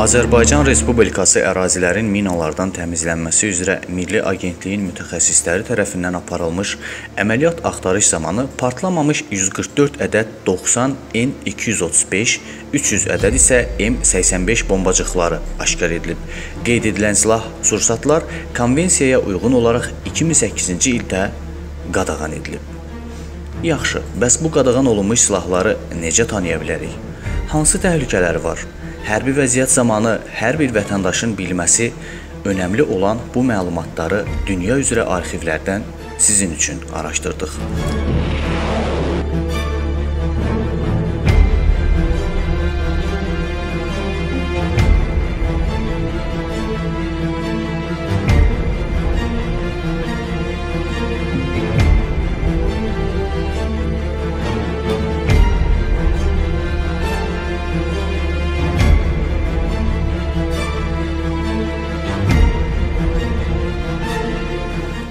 Azərbaycan Respublikası ərazilərin minalardan təmizlənməsi üzrə Milli Agentliyin mütəxəssisləri tərəfindən aparılmış əməliyyat axtarış zamanı partlamamış 144 ədəd 90 N235, 300 ədəd isə M85 bombacıqları aşkar edilib. Qeyd edilən silah sursatlar konvensiyaya uyğun olaraq 2008-ci ildə qadağan edilib. Yaxşı, bəs bu qadağan olunmuş silahları necə tanıya bilərik? Hansı təhlükələri var? Hərbi vəziyyət zamanı hər bir vətəndaşın bilməsi önəmli olan bu məlumatları dünya üzrə arxivlərdən sizin üçün araşdırdıq.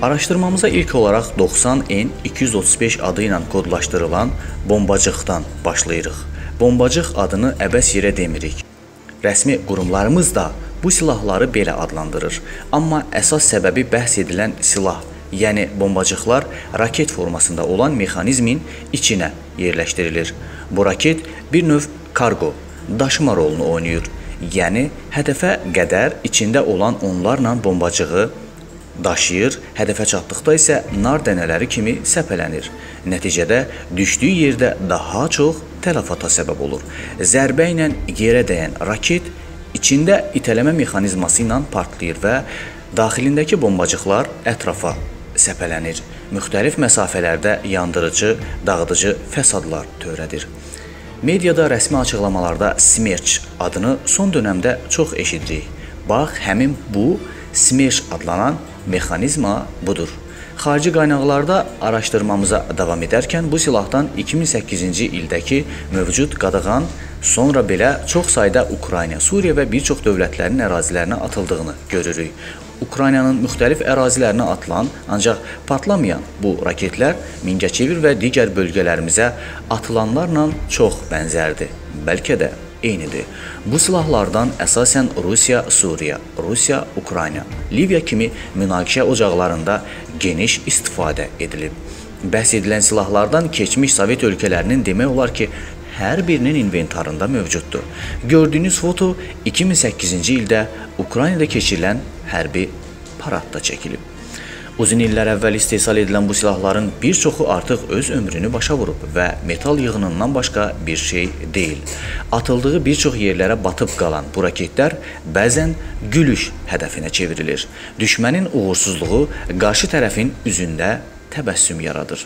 Araşdırmamıza ilk olaraq 90N235 adı ilə kodlaşdırılan bombacıqdan başlayırıq. Bombacıq adını əbəs yerə demirik. Rəsmi qurumlarımız da bu silahları belə adlandırır. Amma əsas səbəbi bəhs edilən silah, yəni bombacıqlar raket formasında olan mexanizmin içinə yerləşdirilir. Bu raket bir növ kargo, daşıma rolunu oynayır. Yəni hədəfə qədər içində olan onlarla bombacığı daşıyır, hədəfə çatdıqda isə nar dənələri kimi səpələnir. Nəticədə düşdüyü yerdə daha çox tələfata səbəb olur. Zərbə ilə yerə dəyən raket içində itələmə mexanizması ilə partlayır və daxilindəki bombacıqlar ətrafa səpələnir. Müxtəlif məsafələrdə yandırıcı, dağıdıcı fəsadlar törədir. Mediada rəsmi açıqlamalarda Smerç adını son dövrdə çox eşidirik. Bax, həmin bu Smerç adlanan mexanizma budur. Xarici qaynaqlarda araşdırmamıza davam edərkən bu silahdan 2008-ci ildəki mövcud qadağan sonra belə çox sayda Ukrayna, Suriya və bir çox dövlətlərin ərazilərinə atıldığını görürük. Ukraynanın müxtəlif ərazilərinə atılan, ancaq patlamayan bu raketlər Mingəçevir və digər bölgələrimizə atılanlarla çox bənzərdir. Bəlkə də eynidir. Bu silahlardan əsasən Rusiya, Suriya, Rusiya, Ukrayna, Liviya kimi münaqişə ocaqlarında geniş istifadə edilib. Bəhs edilən silahlardan keçmiş Sovet ölkələrinin demək olar ki, hər birinin inventarında mövcuddur. Gördüyünüz foto 2008-ci ildə Ukraynada keçirilən hərbi paradda çəkilib. Uzun illər əvvəl istehsal edilən bu silahların bir çoxu artıq öz ömrünü başa vurub və metal yığınından başqa bir şey deyil. Atıldığı bir çox yerlərə batıb qalan bu raketlər bəzən gülüş hədəfinə çevrilir. Düşmənin uğursuzluğu qarşı tərəfin üzündə təbəssüm yaradır.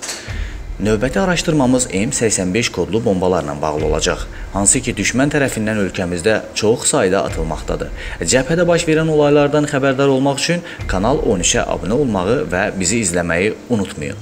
Növbəti araşdırmamız M85 kodlu bombalarla bağlı olacaq, hansı ki düşmən tərəfindən ölkəmizdə çox sayda atılmaqdadır. Cəbhədə baş verən olaylardan xəbərdar olmaq üçün kanal 13-ə abunə olmağı və bizi izləməyi unutmayın.